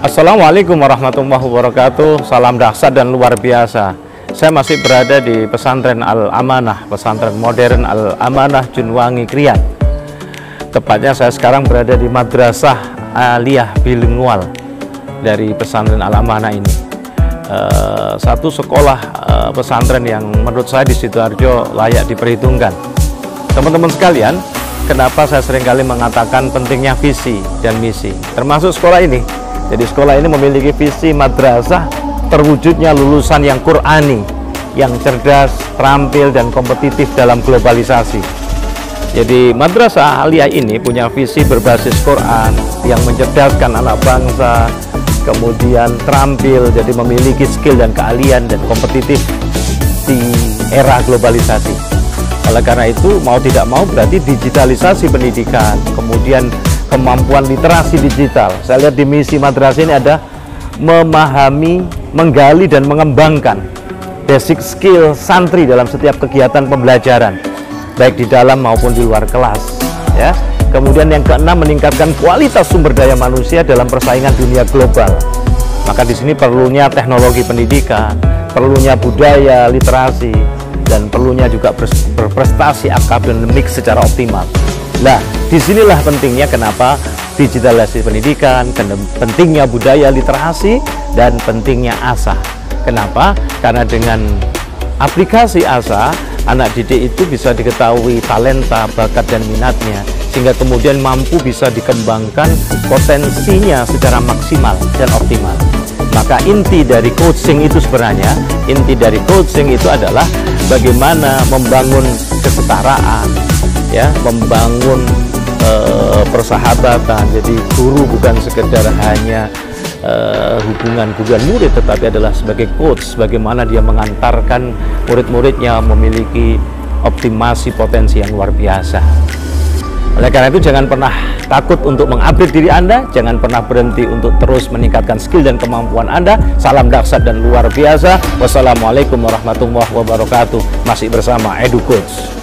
Assalamualaikum warahmatullahi wabarakatuh. Salam dahsyat dan luar biasa. Saya masih berada di pesantren Al-Amanah Pesantren modern Al-Amanah Junwangi Krian. Tepatnya saya sekarang berada di Madrasah Aliyah Bilingual Dari pesantren Al-Amanah ini. Uh, Satu sekolah uh, pesantren yang menurut saya di Sidoarjo layak diperhitungkan. Teman-teman sekalian Kenapa saya sering kali mengatakan pentingnya visi dan misi? Termasuk sekolah ini. Jadi sekolah ini memiliki visi madrasah terwujudnya lulusan yang Qurani, yang cerdas, terampil, dan kompetitif dalam globalisasi. Jadi madrasah aliyah ini punya visi berbasis Quran yang mencerdaskan anak bangsa, kemudian terampil, jadi memiliki skill dan keahlian dan kompetitif di era globalisasi. Oleh karena itu, mau tidak mau berarti digitalisasi pendidikan, kemudian kemampuan literasi digital. Saya lihat di misi madrasah ini ada memahami, menggali dan mengembangkan basic skill santri dalam setiap kegiatan pembelajaran, baik di dalam maupun di luar kelas. Ya. Kemudian yang keenam meningkatkan kualitas sumber daya manusia dalam persaingan dunia global. Maka di sini perlunya teknologi pendidikan, perlunya budaya, literasi, dan perlunya juga berprestasi akademik secara optimal. Nah, di sinilah pentingnya kenapa digitalisasi pendidikan, pentingnya budaya literasi, dan pentingnya ASA. Kenapa? Karena dengan aplikasi ASA, anak didik itu bisa diketahui talenta, bakat, dan minatnya, sehingga kemudian mampu bisa dikembangkan potensinya secara maksimal dan optimal. Maka inti dari coaching itu sebenarnya, inti dari coaching itu adalah bagaimana membangun kesetaraan, ya membangun uh, persahabatan jadi guru bukan sekedar hanya uh, hubungan guru dan murid tetapi adalah sebagai coach bagaimana dia mengantarkan murid-muridnya memiliki optimasi potensi yang luar biasa oleh karena itu jangan pernah takut untuk mengupgrade diri Anda, jangan pernah berhenti untuk terus meningkatkan skill dan kemampuan Anda. Salam dahsyat dan luar biasa. Wassalamualaikum warahmatullahi wabarakatuh. Masih bersama Edu Coach.